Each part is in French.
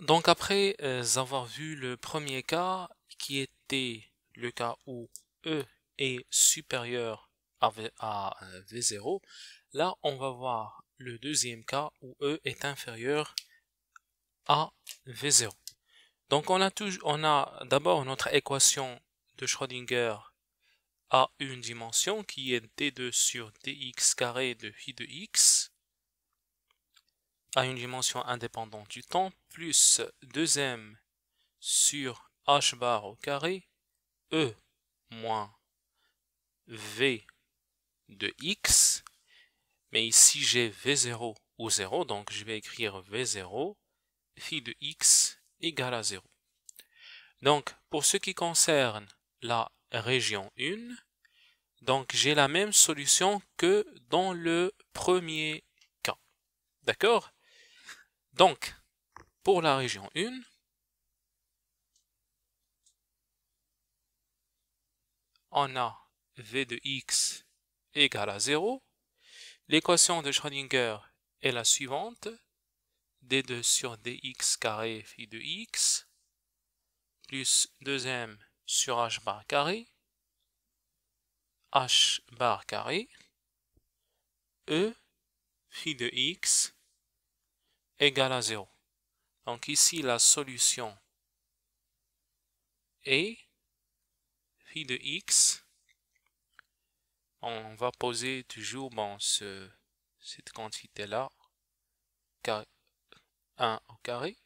Donc après euh, avoir vu le premier cas qui était le cas où E est supérieur à, v, à V0, là on va voir le deuxième cas où E est inférieur à V0. Donc on a, on a d'abord notre équation de Schrödinger à une dimension qui est d2 sur dx carré de phi de x à une dimension indépendante du temps plus 2m sur h bar au carré e moins v de x mais ici j'ai v0 ou 0 donc je vais écrire v0 phi de x égale à 0 donc pour ce qui concerne la région 1. Donc j'ai la même solution que dans le premier cas. D'accord? Donc, pour la région 1, on a v de x égale à 0. L'équation de Schrödinger est la suivante. d2 sur dx carré phi de x plus 2m sur h bar carré, h bar carré, e phi de x égale à 0. Donc ici la solution est phi de x. On va poser toujours bon, ce, cette quantité-là, 1 au carré.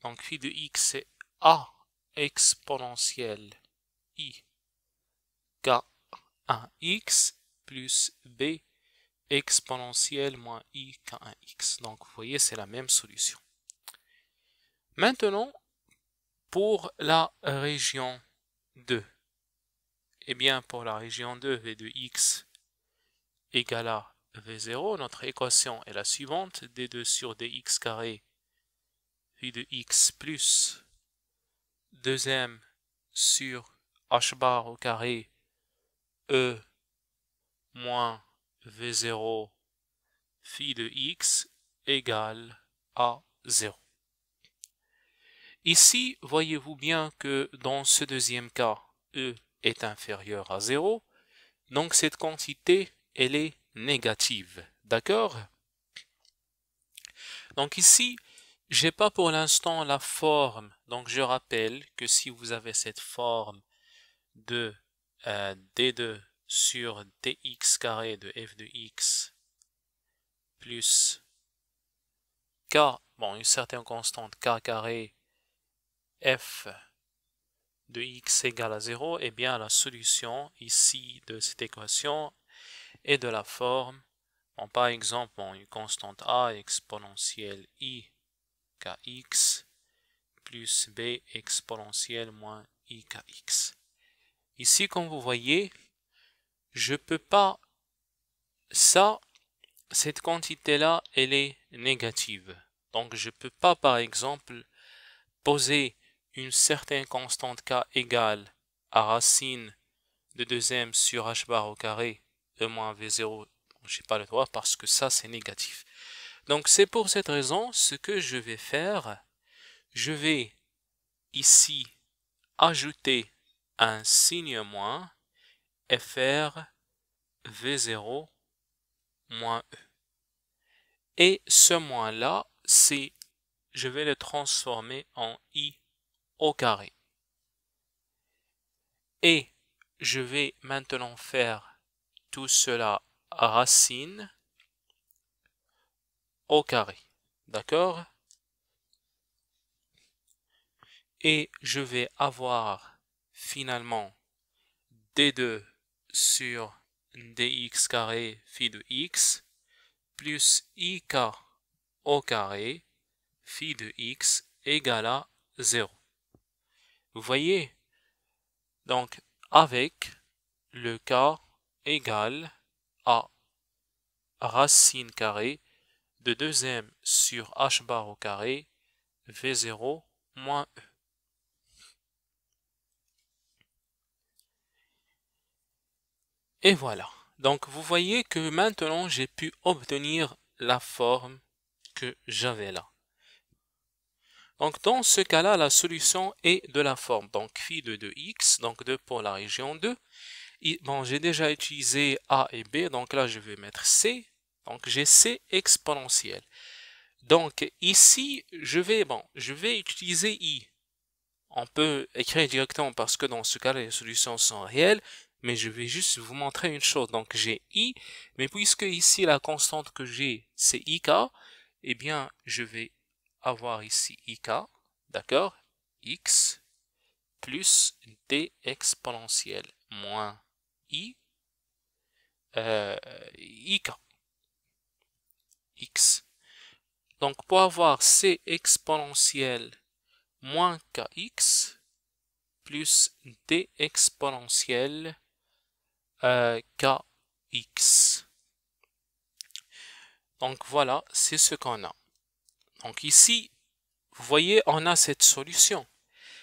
Donc phi de x c'est a exponentielle i k1x plus b exponentielle moins i k1x. Donc vous voyez, c'est la même solution. Maintenant, pour la région 2, eh bien pour la région 2, v de x égale à v0, notre équation est la suivante, d2 sur dx carré, v de x plus deuxième sur h bar au carré e moins v0 phi de x égale à 0. Ici, voyez-vous bien que dans ce deuxième cas, e est inférieur à 0, donc cette quantité, elle est négative. D'accord? Donc ici, j'ai pas pour l'instant la forme, donc je rappelle que si vous avez cette forme de euh, d2 sur dx carré de f de x plus k, bon une certaine constante k carré f de x égale à 0, et eh bien la solution ici de cette équation est de la forme, bon, par exemple, une constante a exponentielle i kx plus b exponentielle moins ikx. Ici, comme vous voyez, je peux pas, ça, cette quantité-là, elle est négative. Donc, je peux pas, par exemple, poser une certaine constante k égale à racine de 2m sur h bar au carré de moins v0. Je n'ai pas le droit parce que ça, c'est négatif. Donc c'est pour cette raison, ce que je vais faire, je vais ici ajouter un signe moins faire V0 moins E. Et ce moins-là, c'est, je vais le transformer en I au carré. Et je vais maintenant faire tout cela racine au carré. D'accord? Et je vais avoir finalement d2 sur dx carré phi de x plus ik au carré phi de x égale à 0. Vous voyez Donc, avec le cas égal à racine carrée de 2m sur h bar au carré v0 moins e. Et voilà. Donc vous voyez que maintenant j'ai pu obtenir la forme que j'avais là. Donc dans ce cas-là, la solution est de la forme. Donc phi de 2x, donc 2 pour la région 2. bon, j'ai déjà utilisé a et b, donc là je vais mettre c. Donc j'ai c exponentiel. Donc ici, je vais, bon, je vais utiliser i. On peut écrire directement parce que dans ce cas, les solutions sont réelles, mais je vais juste vous montrer une chose. Donc j'ai i, mais puisque ici la constante que j'ai c'est ik, eh bien je vais avoir ici ik, d'accord, x plus d exponentielle moins i, euh, ik, x. Donc pour avoir c exponentielle moins kx plus d exponentielle euh, kx. Donc voilà, c'est ce qu'on a. Donc ici, vous voyez, on a cette solution.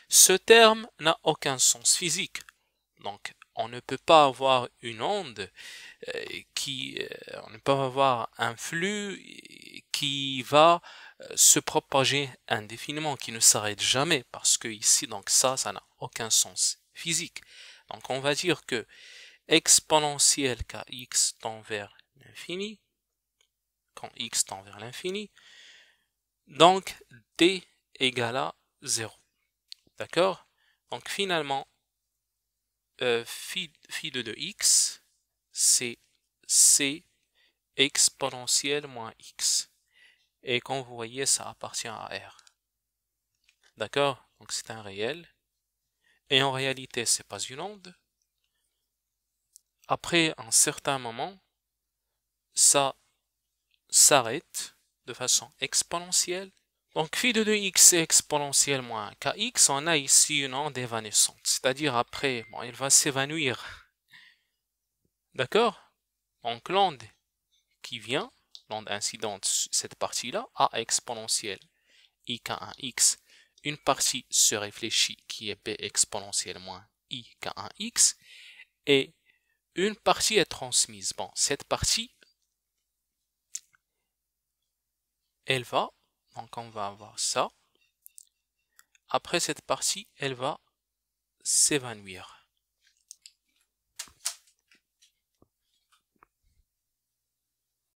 Ce terme n'a aucun sens physique. Donc on ne peut pas avoir une onde euh, qui, euh, on ne peut pas avoir un flux qui va se propager indéfiniment, qui ne s'arrête jamais, parce que ici, donc ça, ça n'a aucun sens physique. Donc on va dire que exponentielle quand x tend vers l'infini, quand x tend vers l'infini, donc d égale à 0. D'accord? Donc finalement, euh, phi, de, x, c'est c exponentielle moins x. Et comme vous voyez, ça appartient à R. D'accord? Donc c'est un réel. Et en réalité, c'est pas une onde après un certain moment, ça s'arrête de façon exponentielle. Donc phi de 2x est exponentielle moins kx, on a ici une onde évanescente, c'est-à-dire après, il va s'évanouir. D'accord? Donc l'onde qui vient, l'onde incidente, cette partie-là, a exponentielle ik1x, une partie se réfléchit qui est b exponentielle moins ik1x, et une partie est transmise. Bon, cette partie, elle va, donc on va avoir ça. Après cette partie, elle va s'évanouir.